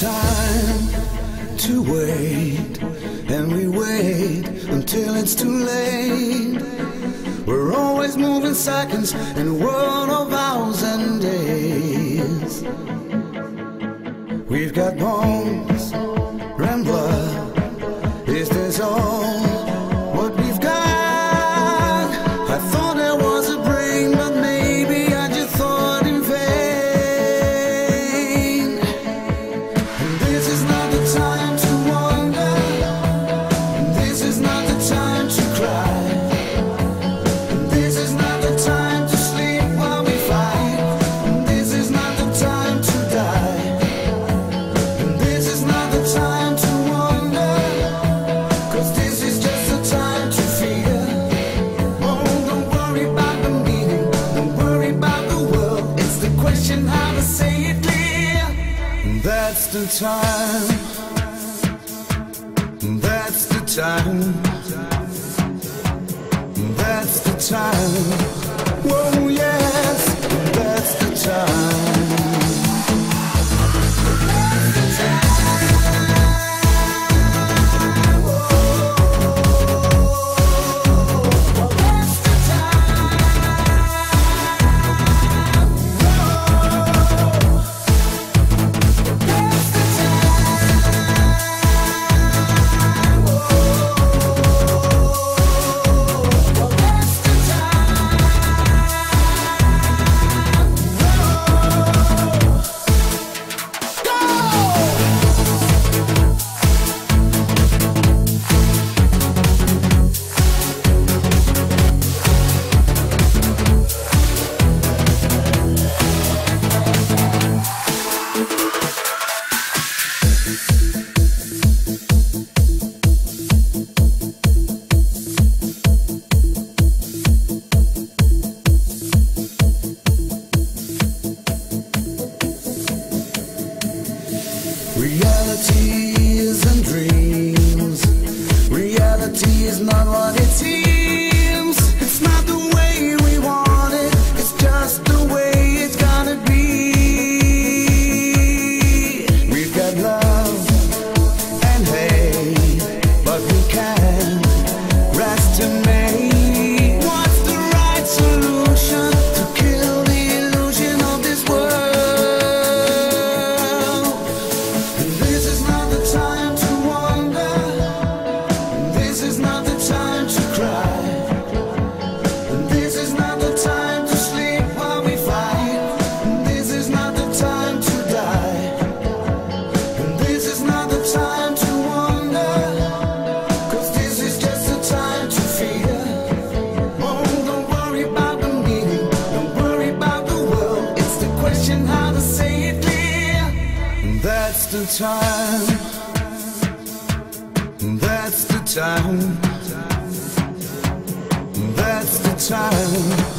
time to wait, and we wait until it's too late. We're always moving seconds in a world of hours and days. We've got bones and blood. Is this all? say it clear. That's the time. That's the time. That's the time. That's the time. That's the time. That's the time.